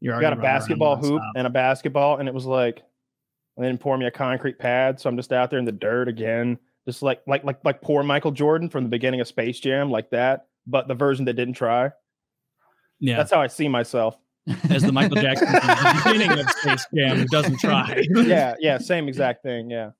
You I got a basketball hoop and a basketball, and it was like, and then pour me a concrete pad, so I'm just out there in the dirt again, just like like like like poor Michael Jordan from the beginning of Space Jam, like that, but the version that didn't try. Yeah, That's how I see myself. as the Michael Jackson the beginning of Space Jam doesn't try. Yeah, yeah, same exact thing. Yeah.